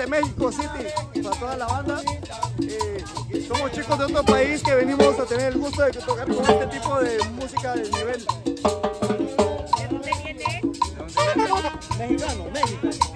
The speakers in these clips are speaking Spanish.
de México City, para toda la banda. Eh, somos chicos de otro país que venimos a tener el gusto de tocar con este tipo de música del nivel. ¿De dónde viene? Mexicano, mexicano.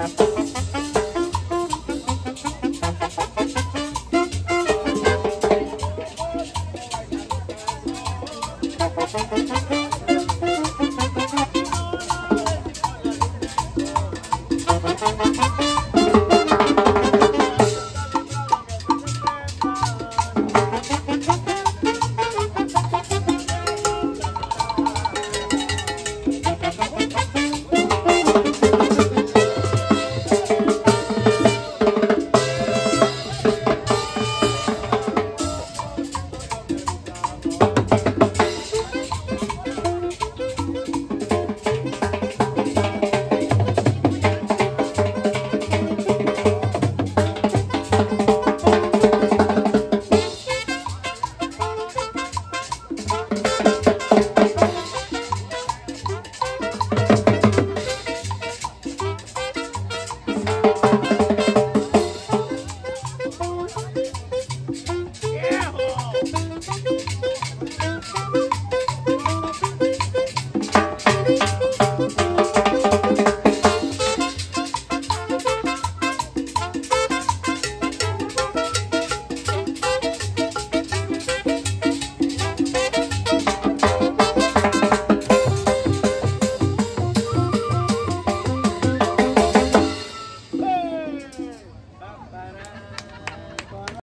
Thank